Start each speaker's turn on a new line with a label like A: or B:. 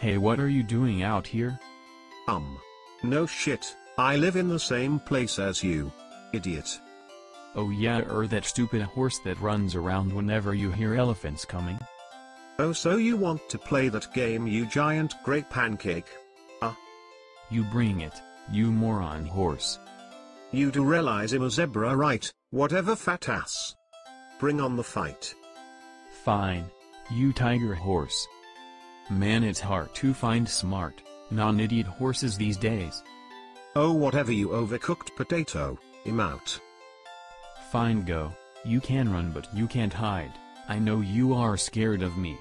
A: Hey what are you doing out here?
B: Um. No shit, I live in the same place as you. Idiot.
A: Oh yeah or that stupid horse that runs around whenever you hear elephants coming?
B: Oh so you want to play that game you giant great pancake. Ah.
A: You bring it, you moron horse.
B: You do realize I'm a zebra right, whatever fat ass. Bring on the fight.
A: Fine. You tiger horse. Man it's hard to find smart, non-idiot horses these days.
B: Oh whatever you overcooked potato, I'm out.
A: Fine go, you can run but you can't hide, I know you are scared of me.